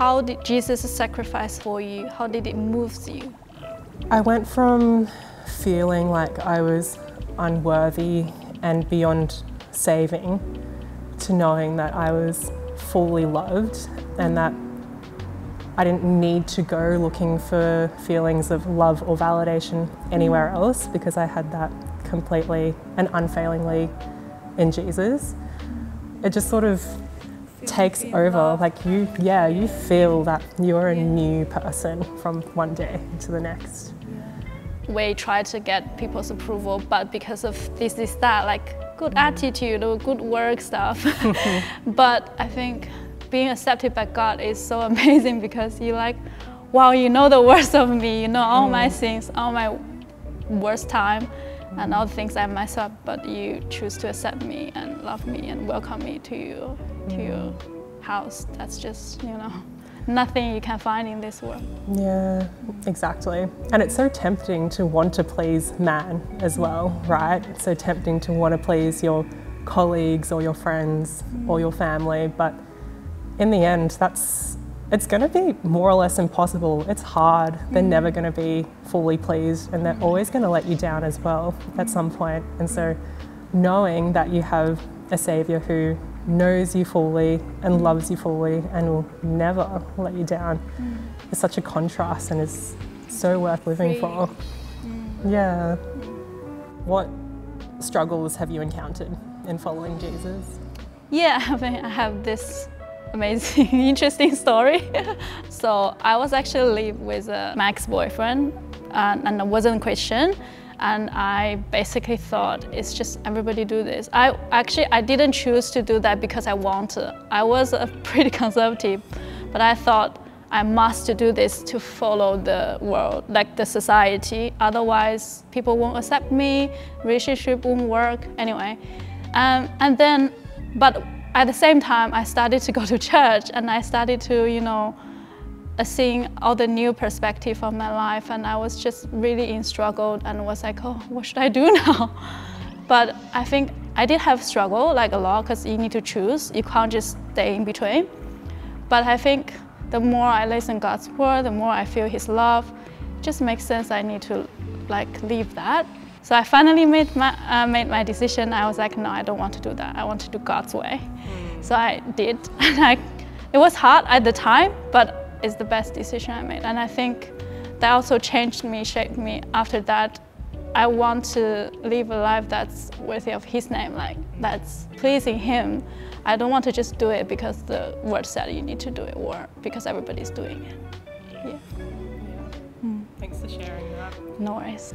how did Jesus' sacrifice for you, how did it move you? I went from feeling like I was unworthy and beyond saving to knowing that I was fully loved and that I didn't need to go looking for feelings of love or validation anywhere else because I had that completely and unfailingly in Jesus. It just sort of takes over. Like you, yeah, you feel that you're a new person from one day to the next. We try to get people's approval, but because of this, this, that, like good attitude or good work stuff. but I think being accepted by God is so amazing because you like, wow, you know the worst of me, you know all mm. my sins, all my worst time and all the things I mess up, but you choose to accept me and love me and welcome me to you, to your house. That's just, you know, nothing you can find in this world. Yeah, exactly. And it's so tempting to want to please man as well, right? It's so tempting to want to please your colleagues or your friends or your family, but in the end, that's it's going to be more or less impossible. It's hard. They're mm-hmm. never going to be fully pleased and they're always going to let you down as well at some point. And so knowing that you have a saviour who knows you fully and loves you fully and will never let you down mm. is such a contrast and is so worth living Free. for. Mm. Yeah. What struggles have you encountered in following Jesus? Yeah, I mean, I have this amazing, interesting story. so I was actually with a Max boyfriend and, and I wasn't Christian and I basically thought it's just everybody do this. I actually I didn't choose to do that because I wanted. I was a pretty conservative, but I thought I must do this to follow the world, like the society. Otherwise, people won't accept me. Relationship won't work anyway. Um, and then, but at the same time, I started to go to church and I started to, you know, seeing all the new perspective of my life and I was just really in struggle and was like, oh, what should I do now? But I think I did have struggle like a lot because you need to choose. You can't just stay in between. But I think the more I listen God's word, the more I feel His love, it just makes sense I need to like leave that so I finally made my, uh, made my decision. I was like, no, I don't want to do that. I want to do God's way. Mm. So I did. And I, it was hard at the time, but it's the best decision I made. And I think that also changed me, shaped me. After that, I want to live a life that's worthy of His name, like that's pleasing Him. I don't want to just do it because the word said you need to do it or because everybody's doing it. Yeah. yeah. Mm. Thanks for sharing that. No worries.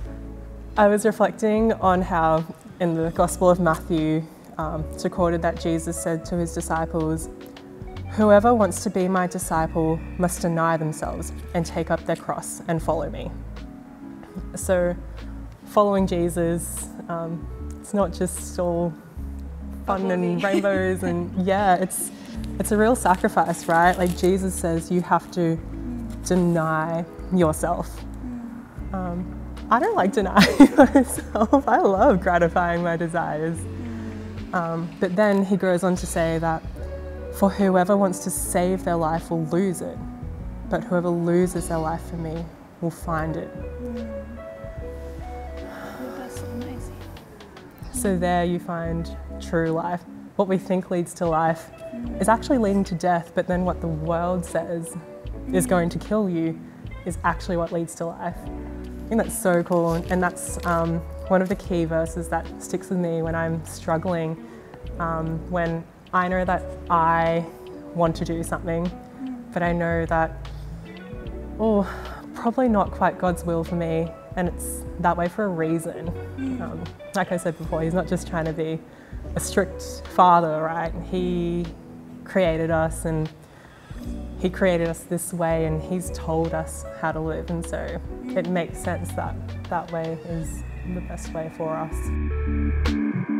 I was reflecting on how in the Gospel of Matthew um, it's recorded that Jesus said to his disciples, Whoever wants to be my disciple must deny themselves and take up their cross and follow me. So, following Jesus, um, it's not just all fun and rainbows and yeah, it's it's a real sacrifice, right? Like Jesus says, you have to deny yourself. Um, I don't like denying myself. I love gratifying my desires. Um, but then he goes on to say that for whoever wants to save their life will lose it, but whoever loses their life for me will find it. So there you find true life. What we think leads to life is actually leading to death, but then what the world says is going to kill you is actually what leads to life. I think that's so cool, and that's um, one of the key verses that sticks with me when I'm struggling, um, when I know that I want to do something, but I know that, oh, probably not quite God's will for me, and it's that way for a reason. Um, like I said before, He's not just trying to be a strict father, right? He created us and he created us this way and He's told us how to live, and so it makes sense that that way is the best way for us.